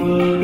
Oh.